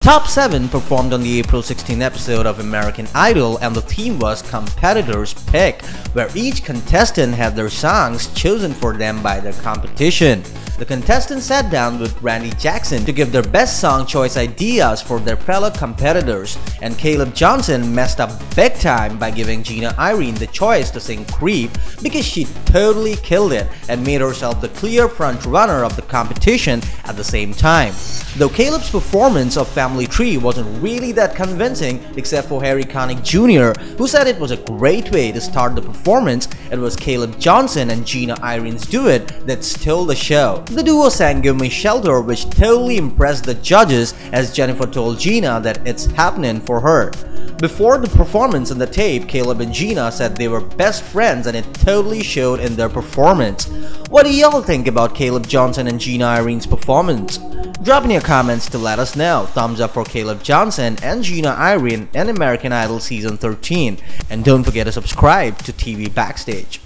Top 7 performed on the April 16 episode of American Idol and the theme was Competitor's Pick, where each contestant had their songs chosen for them by their competition. The contestants sat down with Randy Jackson to give their best song choice ideas for their fellow competitors, and Caleb Johnson messed up big time by giving Jena Irene the choice to sing Creep because she totally killed it and made herself the clear front runner of the competition at the same time. Though Caleb's performance of Family Tree wasn't really that convincing except for Harry Connick Jr., who said it was a great way to start the performance, it was Caleb Johnson and Jena Irene's duet that stole the show. The duo sang Give Me Shelter which totally impressed the judges as Jennifer told Jena that it's happening for her. Before the performance on the tape, Caleb and Jena said they were best friends and it totally showed in their performance. What do y'all think about Caleb Johnson and Jena Irene's performance? Drop in your comments to let us know. Thumbs up for Caleb Johnson and Jena Irene and American Idol Season 13. And don't forget to subscribe to TV Backstage.